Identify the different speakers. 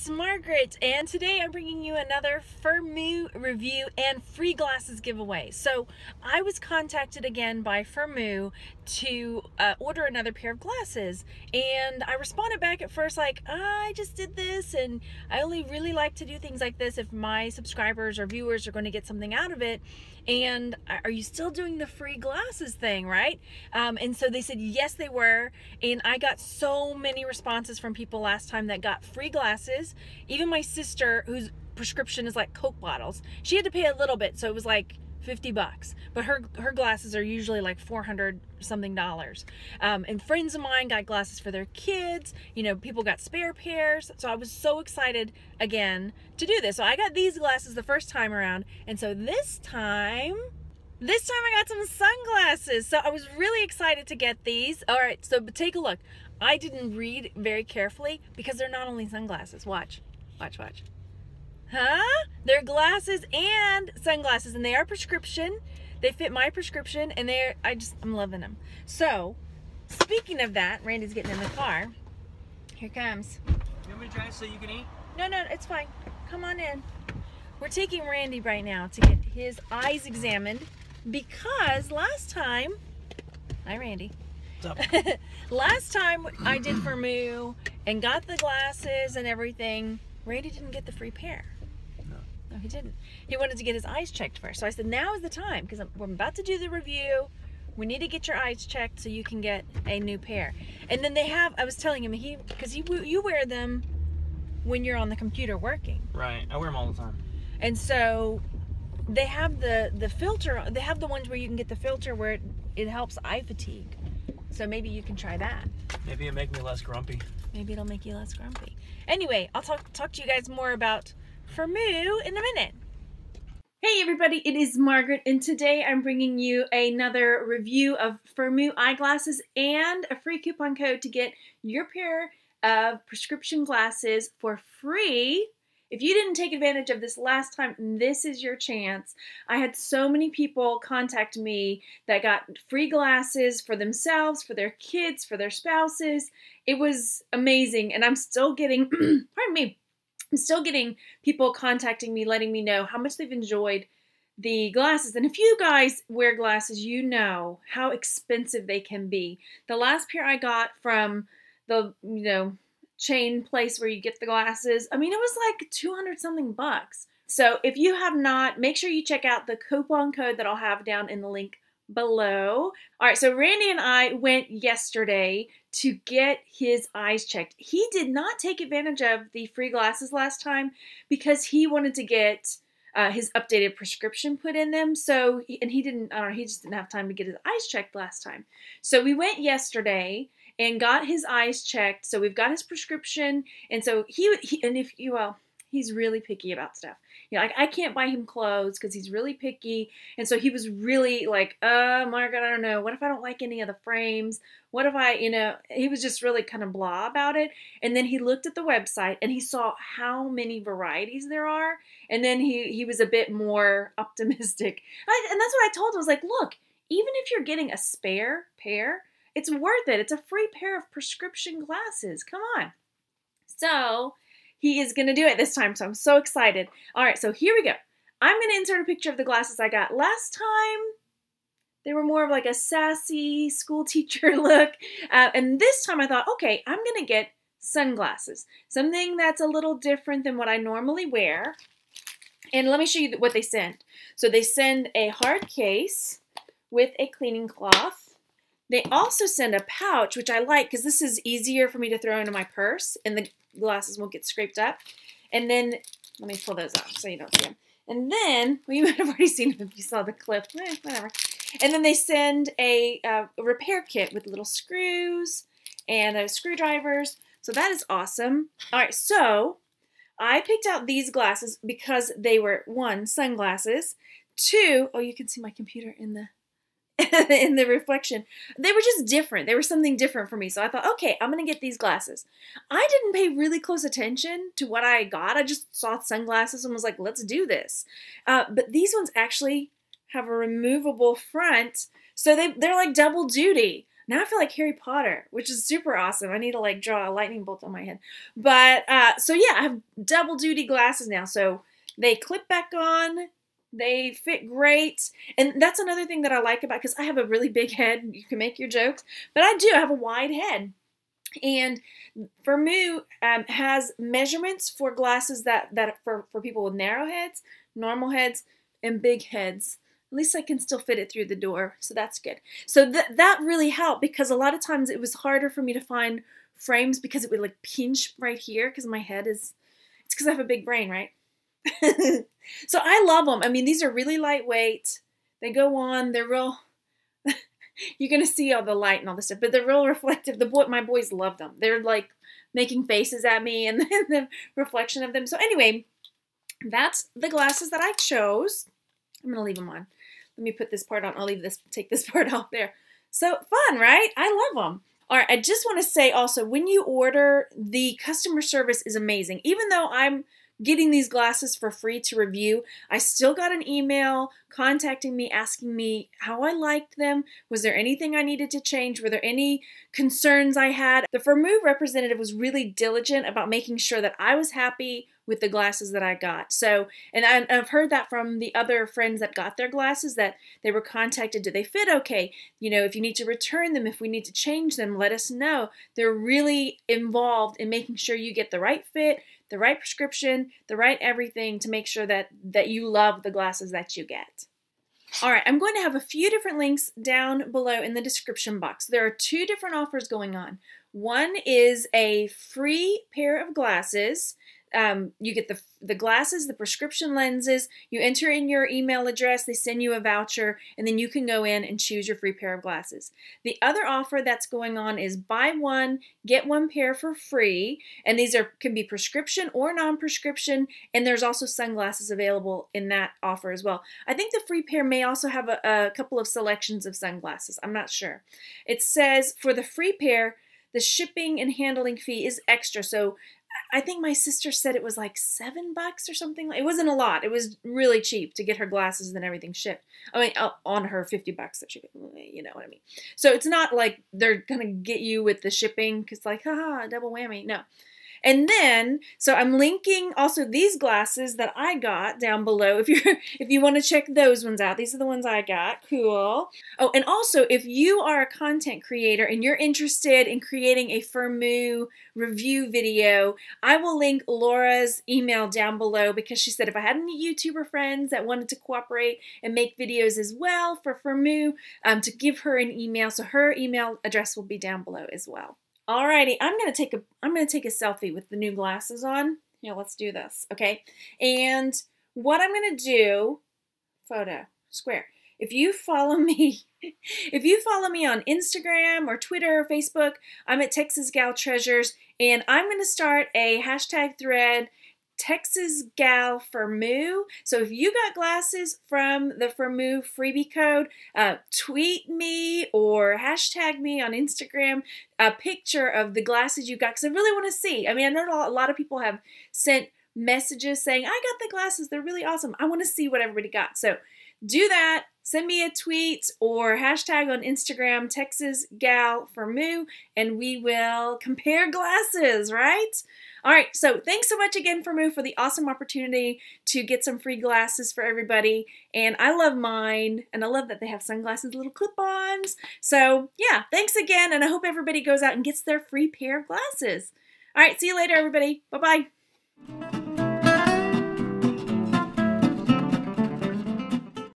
Speaker 1: it's Margaret, and today I'm bringing you another Firmoo review and free glasses giveaway. So I was contacted again by Firmoo to uh, order another pair of glasses, and I responded back at first like, I just did this, and I only really like to do things like this if my subscribers or viewers are going to get something out of it. And are you still doing the free glasses thing, right? Um, and so they said yes, they were, and I got so many responses from people last time that got free glasses. Even my sister, whose prescription is like Coke bottles, she had to pay a little bit, so it was like 50 bucks. But her her glasses are usually like 400 something dollars. Um, and friends of mine got glasses for their kids you know people got spare pairs. So i was so excited again to do this. So i got these glasses the first time around. And so this time this time i got some sunglasses. So i was really excited to get these. All right so take a look i didn't read very carefully because they're not only sunglasses watch watch watch Huh? They're glasses and sunglasses, and they are prescription. They fit my prescription, and they're, I just, I'm loving them. So, speaking of that, Randy's getting in the car. Here comes.
Speaker 2: You want me to drive so you can eat?
Speaker 1: No, no, it's fine. Come on in. We're taking Randy right now to get his eyes examined because last time, hi Randy. last time I did Firmoo and got the glasses and everything, Randy didn't get the free pair. No, he didn't. He wanted to get his eyes checked first. So I said, now is the time because we're about to do the review. We need to get your eyes checked so you can get a new pair. And then they have, I was telling him, he because he you wear them when you're on the computer working.
Speaker 2: Right. I wear them all the time.
Speaker 1: And so they have the the filter. They have the ones where you can get the filter where it, it helps eye fatigue. So maybe you can try that.
Speaker 2: Maybe it'll make me less grumpy.
Speaker 1: Maybe it'll make you less grumpy. Anyway, I'll talk talk to you guys more about Firmoo in a minute. Hey everybody, it is Margaret, and today I'm bringing you another review of Firmoo eyeglasses and a free coupon code to get your pair of prescription glasses for free. If you didn't take advantage of this last time, this is your chance. I had so many people contact me that got free glasses for themselves, for their kids, for their spouses. It was amazing, and I'm still getting, pardon me, I'm still getting people contacting me, letting me know how much they've enjoyed the glasses. And if you guys wear glasses, you know how expensive they can be. The last pair I got from the, you know, chain place where you get the glasses, I mean, it was like 200 something bucks. So if you have not, make sure you check out the coupon code that I'll have down in the link below. All right, so Randy and I went yesterday to get his eyes checked. He did not take advantage of the free glasses last time because he wanted to get uh, his updated prescription put in them. So, and he didn't, I don't know, he just didn't have time to get his eyes checked last time. So we went yesterday and got his eyes checked. So we've got his prescription. And so he, he and if you, well, he's really picky about stuff. You know, like I can't buy him clothes because he's really picky. And so he was really like, uh, Margaret, I don't know. What if I don't like any of the frames? What if I, you know, he was just really kind of blah about it. And then he looked at the website and he saw how many varieties there are. And then he, he was a bit more optimistic. and that's what I told him. I was like, look, even if you're getting a spare pair, it's worth it. It's a free pair of prescription glasses. Come on. So he is going to do it this time, so I'm so excited. All right, so here we go. I'm going to insert a picture of the glasses I got last time. They were more of like a sassy school teacher look. Uh, and this time I thought, okay, I'm going to get sunglasses. Something that's a little different than what I normally wear. And let me show you what they send. So they send a hard case with a cleaning cloth. They also send a pouch, which I like because this is easier for me to throw into my purse and the glasses won't get scraped up. And then, let me pull those off so you don't see them. And then, well, you might have already seen them if you saw the clip, eh, whatever. And then they send a, uh, repair kit with little screws and uh, screwdrivers. So that is awesome. All right, so I picked out these glasses because they were, one, sunglasses, two, oh, you can see my computer in the in the reflection. They were just different. They were something different for me. So I thought, okay, I'm going to get these glasses. I didn't pay really close attention to what I got. I just saw sunglasses and was like, let's do this. Uh, but these ones actually have a removable front. So they, they're like double duty. Now I feel like Harry Potter, which is super awesome. I need to like draw a lightning bolt on my head. But uh, so yeah, I have double duty glasses now. So they clip back on. They fit great. And that's another thing that I like about because I have a really big head. You can make your jokes, but I do I have a wide head. And Firmoo um, has measurements for glasses that, that for, for people with narrow heads, normal heads, and big heads. At least I can still fit it through the door, so that's good. So th- that really helped because a lot of times it was harder for me to find frames because it would like pinch right here because my head is, it's because I have a big brain, right? so I love them. I mean, these are really lightweight. They go on, they're real you're gonna see all the light and all this stuff, but they're real reflective. The boy, my boys love them. They're like making faces at me and the reflection of them. So anyway, that's the glasses that I chose. I'm gonna leave them on. Let me put this part on. I'll leave this, take this part off there. So fun, right? I love them. All right, I just want to say also, when you order, the customer service is amazing. Even though I'm getting these glasses for free to review. I still got an email contacting me asking me how I liked them. Was there anything I needed to change? Were there any concerns I had? The Firmoo representative was really diligent about making sure that I was happy with the glasses that I got. So, and I've heard that from the other friends that got their glasses that they were contacted. Do they fit okay? You know, if you need to return them, if we need to change them, let us know. They're really involved in making sure you get the right fit, the right prescription, the right everything to make sure that that you love the glasses that you get. All right, I'm going to have a few different links down below in the description box. There are two different offers going on. One is a free pair of glasses um, you get the the glasses, the prescription lenses. You enter in your email address. They send you a voucher, and then you can go in and choose your free pair of glasses. The other offer that's going on is buy one get one pair for free, and these are can be prescription or non-prescription. And there's also sunglasses available in that offer as well. I think the free pair may also have a, a couple of selections of sunglasses. I'm not sure. It says for the free pair the shipping and handling fee is extra. So I think my sister said it was like seven bucks or something. It wasn't a lot. It was really cheap to get her glasses and everything shipped. I mean, on her 50 bucks that she, mm, you know what I mean. So it's not like they're going to get you with the shipping because like, haha, double whammy. No. And then, so I'm linking also these glasses that I got down below. If you're, if you want to check those ones out, these are the ones I got. Cool. Oh, and also if you are a content creator and you're interested in creating a Firmoo review video, I will link Laura's email down below because she said if I had any YouTuber friends that wanted to cooperate and make videos as well for Firmoo, um, to give her an email. So her email address will be down below as well. Alrighty, I'm gonna take a I'm gonna take a selfie with the new glasses on. Yeah, let's do this, okay? And what I'm gonna do, photo, square. If you follow me, if you follow me on Instagram or Twitter or Facebook, I'm at Texas Gal Treasures, and I'm gonna start a hashtag thread Texas Gal Firmoo. So if you got glasses from the Firmoo freebie code, uh, tweet me or hashtag me on Instagram a picture of the glasses you got because I really want to see. I mean, I know a lot of people have sent messages saying, I got the glasses, they're really awesome. I want to see what everybody got. So do that. Send me a tweet or hashtag on Instagram, Texas Gal Firmoo, and we will compare glasses, right? All right, so thanks so much again Firmoo for the awesome opportunity to get some free glasses for everybody. And I love mine, and I love that they have sunglasses, little clip-ons. So yeah, thanks again, and I hope everybody goes out and gets their free pair of glasses. All right, see you later, everybody. Bye-bye.